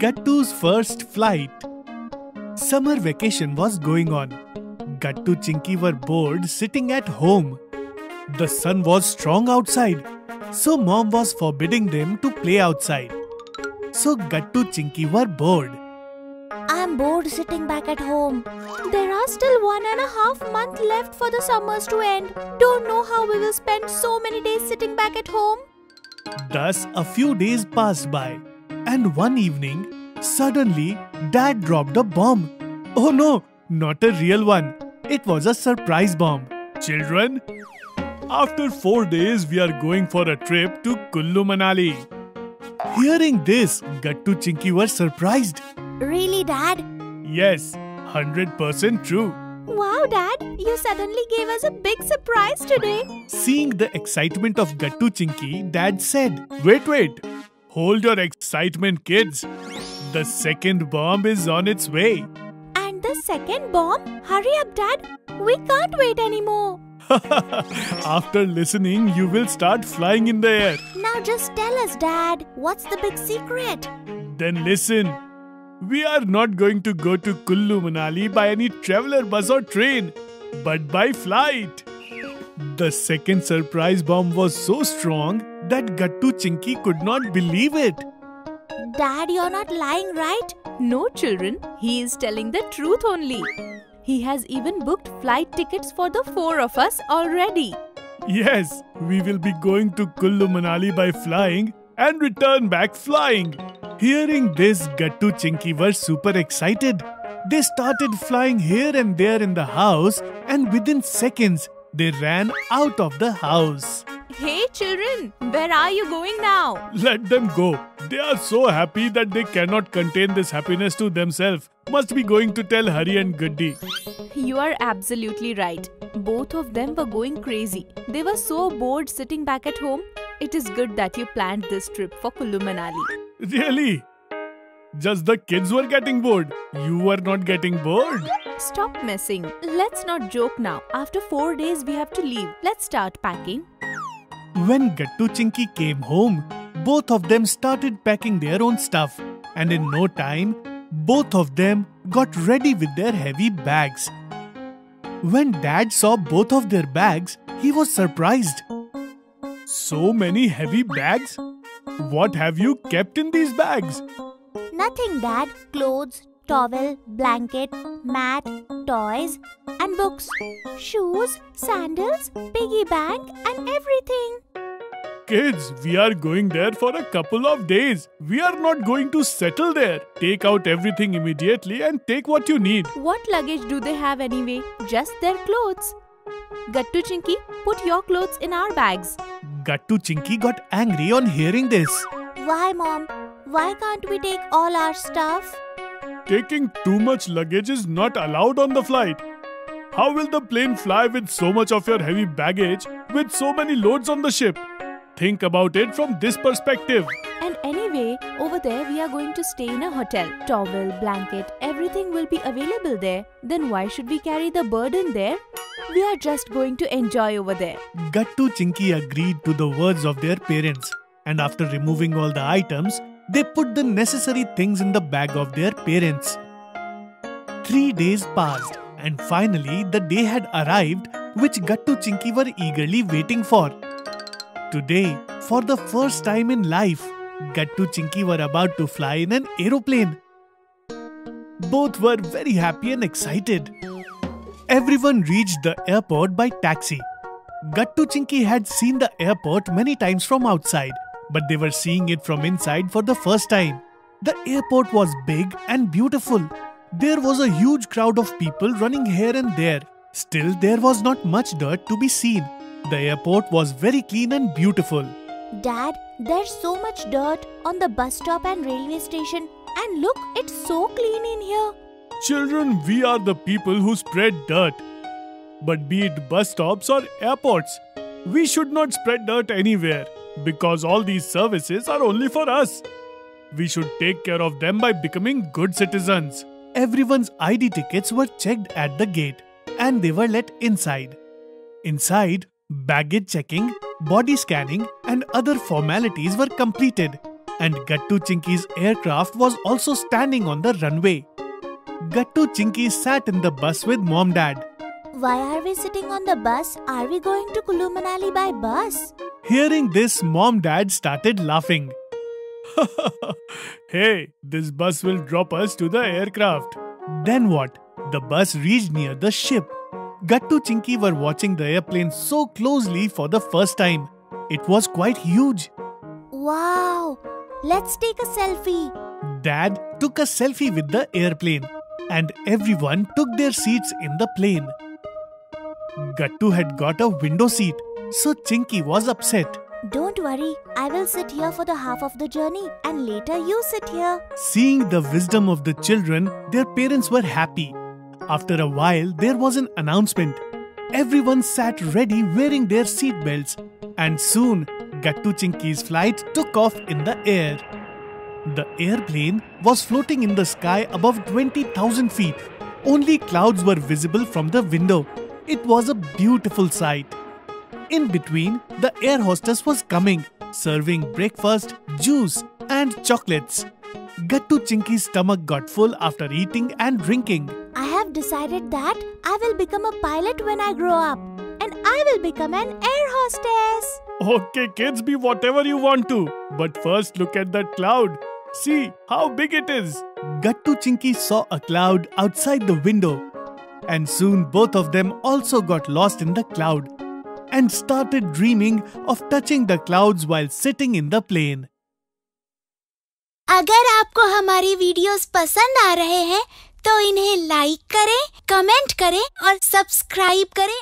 Gattu's first flight. Summer vacation was going on. Gattu Chinky were bored sitting at home. The sun was strong outside, so mom was forbidding them to play outside. So Gattu Chinky were bored. I'm bored sitting back at home. There are still one and a half month left for the summers to end. Don't know how we will spend so many days sitting back at home. Thus, a few days passed by, and one evening, suddenly, Dad dropped a bomb. Oh no, not a real one. It was a surprise bomb. Children, after four days, we are going for a trip to Kullu Manali. Hearing this, Gattu Chinky were surprised. Really, Dad? Yes, 100% true. Wow, Dad, you suddenly gave us a big surprise today. Seeing the excitement of Gattu Chinky, Dad said, Wait, wait. Hold your excitement, kids. The second bomb is on its way. And the second bomb? Hurry up, Dad. We can't wait anymore. After listening, you will start flying in the air. Now just tell us, Dad, what's the big secret? Then listen. We are not going to go to Kullu Manali by any traveler bus or train, but by flight. The second surprise bomb was so strong that Gattu Chinky could not believe it. Dad, you're not lying, right? No, children, he is telling the truth only. He has even booked flight tickets for the four of us already. Yes, we will be going to Kullu Manali by flying and return back flying. Hearing this, Gattu Chinky were super excited. They started flying here and there in the house, and within seconds, they ran out of the house. Hey, children, where are you going now? Let them go. They are so happy that they cannot contain this happiness to themselves. Must be going to tell Hari and Gaddi. You are absolutely right. Both of them were going crazy. They were so bored sitting back at home. It is good that you planned this trip for Kullu Manali. Really? Just the kids were getting bored. You were not getting bored. Stop messing. Let's not joke now. After four days, we have to leave. Let's start packing. When Gattu Chinky came home, both of them started packing their own stuff, and in no time, both of them got ready with their heavy bags. When Dad saw both of their bags, he was surprised. So many heavy bags? What have you kept in these bags? Nothing, Dad. Clothes, towel, blanket, mat, toys, and books. Shoes, sandals, piggy bank, and everything. Kids, we are going there for a couple of days. We are not going to settle there. Take out everything immediately and take what you need. What luggage do they have anyway? Just their clothes. Gattu Chinky, put your clothes in our bags. Gattu Chinky got angry on hearing this. Why, Mom? Why can't we take all our stuff? Taking too much luggage is not allowed on the flight. How will the plane fly with so much of your heavy baggage with so many loads on the ship? Think about it from this perspective. And anyway, over there we are going to stay in a hotel. Towel, blanket, everything will be available there. Then why should we carry the burden there? We are just going to enjoy over there. Gattu Chinki agreed to the words of their parents, and after removing all the items, they put the necessary things in the bag of their parents. Three days passed, and finally the day had arrived which Gattu Chinki were eagerly waiting for. Today, for the first time in life, Gattu Chinki were about to fly in an aeroplane. Both were very happy and excited. Everyone reached the airport by taxi. Gattu Chinki had seen the airport many times from outside, but they were seeing it from inside for the first time. The airport was big and beautiful. There was a huge crowd of people running here and there. Still, there was not much dirt to be seen. The airport was very clean and beautiful. Dad, there's so much dirt on the bus stop and railway station. And look, it's so clean in here. Children, we are the people who spread dirt. But be it bus stops or airports, we should not spread dirt anywhere because all these services are only for us. We should take care of them by becoming good citizens. Everyone's ID tickets were checked at the gate and they were let inside. Inside, baggage checking, body scanning, and other formalities were completed. and Gattu Chinki's aircraft was also standing on the runway. Gattu Chinki sat in the bus with mom dad. Why are we sitting on the bus? Are we going to Kullu Manali by bus? Hearing this, mom dad started laughing. hey, this bus will drop us to the aircraft. Then what? The bus reached near the ship. Gattu Chinki were watching the airplane so closely for the first time. It was quite huge. Wow! Let's take a selfie. Dad took a selfie with the airplane and everyone took their seats in the plane. Gattu had got a window seat, so Chinky was upset. Don't worry, I will sit here for the half of the journey and later you sit here. Seeing the wisdom of the children, their parents were happy. After a while, there was an announcement. Everyone sat ready wearing their seat belts, and soon Gattu Chinky's flight took off in the air. The airplane was floating in the sky above 20,000 feet. Only clouds were visible from the window. It was a beautiful sight. In between, the air hostess was coming, serving breakfast, juice, and chocolates. Gattu Chinky's stomach got full after eating and drinking. I have decided that I will become a pilot when I grow up. And I will become an air hostess. Okay, kids, be whatever you want to. But first, look at that cloud. See how big it is. Gattu Chinky saw a cloud outside the window. And soon both of them also got lost in the cloud and started dreaming of touching the clouds while sitting in the plane. अगर आपको हमारी videos पसंद आ रहे हैं तो इन्हें like करें, comment करें और सब्सक्राइब करें